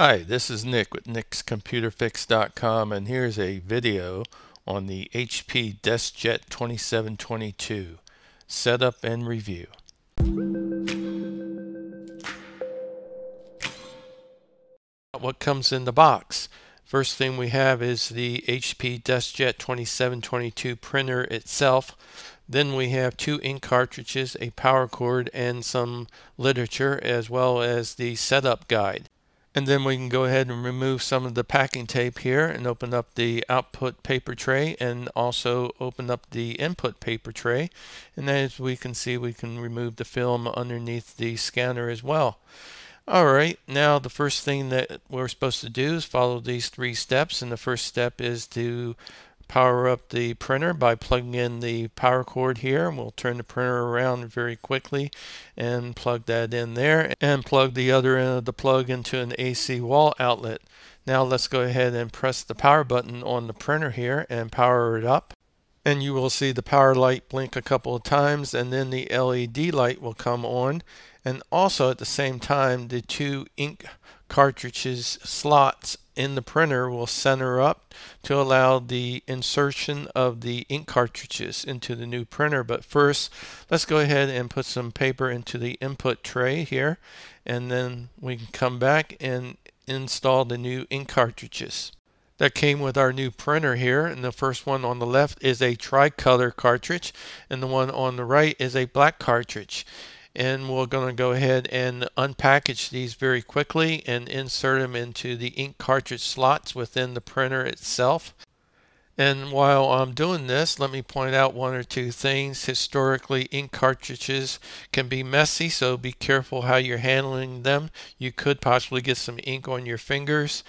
Hi, this is Nick with nickscomputerfix.com and here's a video on the HP DeskJet 2722 setup and review. What comes in the box? First thing we have is the HP DeskJet 2722 printer itself. Then we have two ink cartridges, a power cord, and some literature as well as the setup guide. And then we can go ahead and remove some of the packing tape here and open up the output paper tray and also open up the input paper tray. And as we can see, we can remove the film underneath the scanner as well. Alright, now the first thing that we're supposed to do is follow these three steps. And the first step is to power up the printer by plugging in the power cord here. We'll turn the printer around very quickly and plug that in there and plug the other end of the plug into an AC wall outlet. Now let's go ahead and press the power button on the printer here and power it up. And you will see the power light blink a couple of times and then the LED light will come on. And also at the same time, the two ink cartridges slots in the printer will center up to allow the insertion of the ink cartridges into the new printer. But first, let's go ahead and put some paper into the input tray here, and then we can come back and install the new ink cartridges that came with our new printer here and the first one on the left is a tricolor cartridge and the one on the right is a black cartridge and we're going to go ahead and unpackage these very quickly and insert them into the ink cartridge slots within the printer itself. And while I'm doing this, let me point out one or two things. Historically, ink cartridges can be messy, so be careful how you're handling them. You could possibly get some ink on your fingers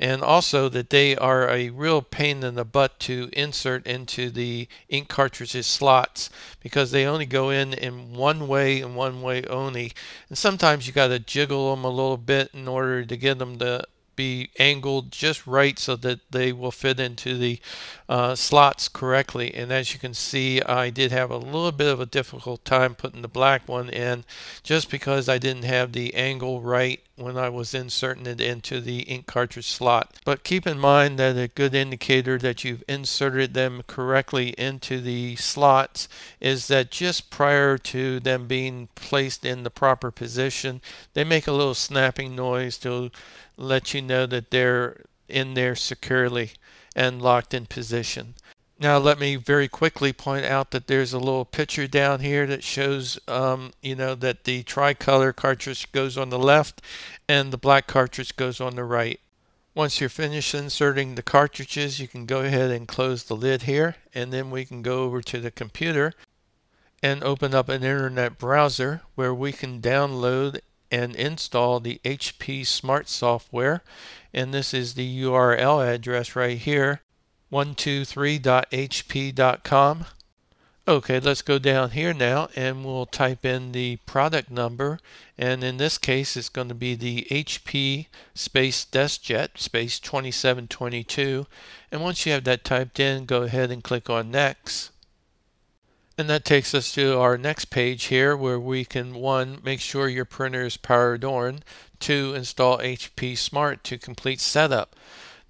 and also that they are a real pain in the butt to insert into the ink cartridges slots because they only go in in one way and one way only and sometimes you got to jiggle them a little bit in order to get them to be angled just right so that they will fit into the uh, slots correctly. And as you can see, I did have a little bit of a difficult time putting the black one in just because I didn't have the angle right when I was inserting it into the ink cartridge slot. But keep in mind that a good indicator that you've inserted them correctly into the slots is that just prior to them being placed in the proper position, they make a little snapping noise to let you know that they're in there securely and locked in position. Now let me very quickly point out that there's a little picture down here that shows um, you know that the tricolor cartridge goes on the left and the black cartridge goes on the right. Once you're finished inserting the cartridges you can go ahead and close the lid here and then we can go over to the computer and open up an internet browser where we can download and install the HP Smart software. And this is the URL address right here, 123.hp.com. Okay, let's go down here now and we'll type in the product number. And in this case, it's going to be the HP space DeskJet space 2722. And once you have that typed in, go ahead and click on Next. And that takes us to our next page here where we can one make sure your printer is powered on, two install HP Smart to complete setup.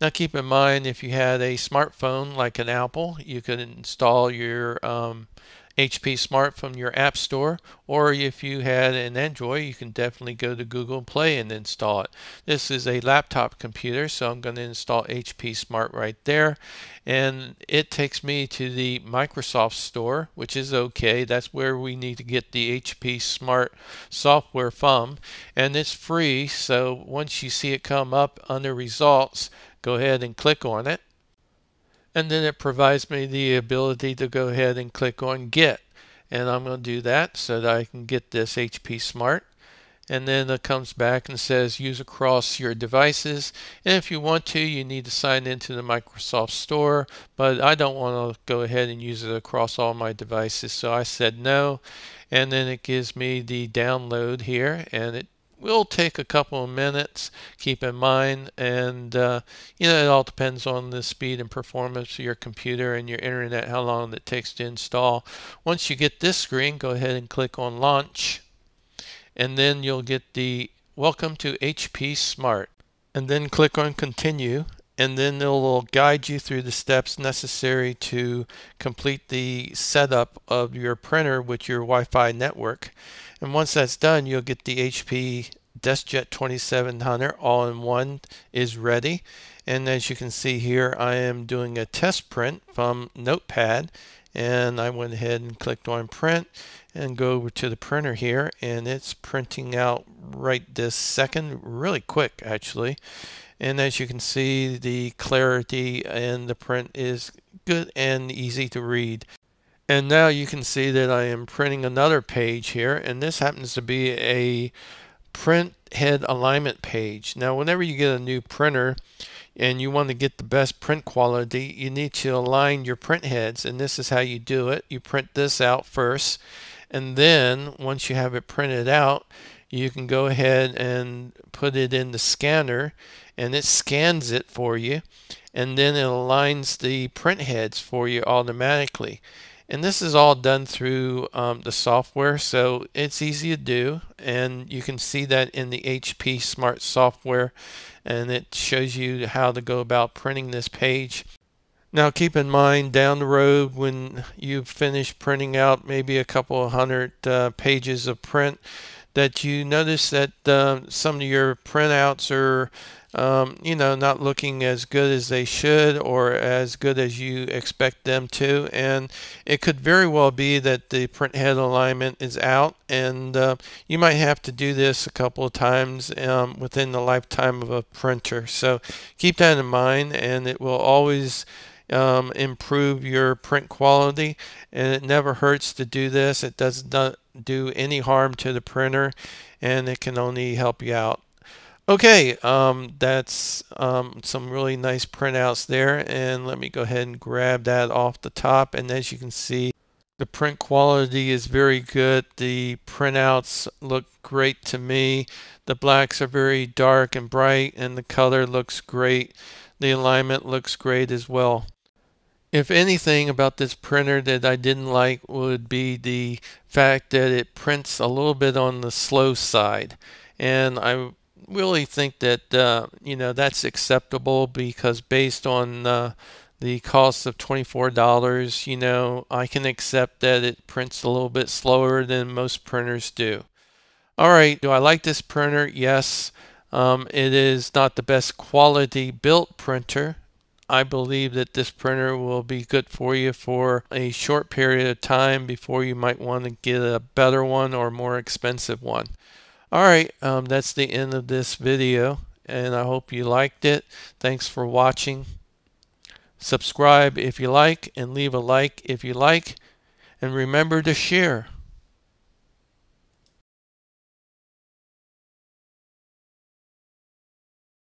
Now keep in mind if you had a smartphone like an Apple, you could install your um, HP Smart from your App Store, or if you had an Android, you can definitely go to Google Play and install it. This is a laptop computer, so I'm going to install HP Smart right there. And it takes me to the Microsoft Store, which is okay. That's where we need to get the HP Smart software from. And it's free, so once you see it come up under results, go ahead and click on it. And then it provides me the ability to go ahead and click on get. And I'm going to do that so that I can get this HP Smart. And then it comes back and says use across your devices. And if you want to you need to sign into the Microsoft Store but I don't want to go ahead and use it across all my devices so I said no. And then it gives me the download here and it will take a couple of minutes, keep in mind, and uh, you know, it all depends on the speed and performance of your computer and your internet, how long it takes to install. Once you get this screen, go ahead and click on Launch, and then you'll get the Welcome to HP Smart. and then click on continue and then it will guide you through the steps necessary to complete the setup of your printer with your Wi-Fi network. And once that's done, you'll get the HP DeskJet 2700 all-in-one is ready. And as you can see here, I am doing a test print from Notepad. And I went ahead and clicked on print and go over to the printer here and it's printing out right this second really quick actually and as you can see the clarity and the print is good and easy to read. And now you can see that I am printing another page here and this happens to be a print head alignment page. Now whenever you get a new printer and you want to get the best print quality you need to align your print heads and this is how you do it. You print this out first and then once you have it printed out you can go ahead and put it in the scanner and it scans it for you and then it aligns the print heads for you automatically. And this is all done through um, the software so it's easy to do and you can see that in the HP smart software and it shows you how to go about printing this page now keep in mind down the road when you finish printing out maybe a couple of hundred uh, pages of print that you notice that uh, some of your printouts are um, you know not looking as good as they should or as good as you expect them to. And it could very well be that the print head alignment is out. And uh, you might have to do this a couple of times um, within the lifetime of a printer. So keep that in mind and it will always um, improve your print quality and it never hurts to do this. It does not do any harm to the printer and it can only help you out. Okay um, that's um, some really nice printouts there and let me go ahead and grab that off the top and as you can see the print quality is very good. The printouts look great to me. The blacks are very dark and bright and the color looks great. The alignment looks great as well if anything about this printer that I didn't like would be the fact that it prints a little bit on the slow side. And I really think that, uh, you know, that's acceptable because based on uh, the cost of $24, you know, I can accept that it prints a little bit slower than most printers do. All right, do I like this printer? Yes. Um, it is not the best quality built printer, I believe that this printer will be good for you for a short period of time before you might want to get a better one or more expensive one. Alright, um, that's the end of this video and I hope you liked it. Thanks for watching. Subscribe if you like and leave a like if you like and remember to share.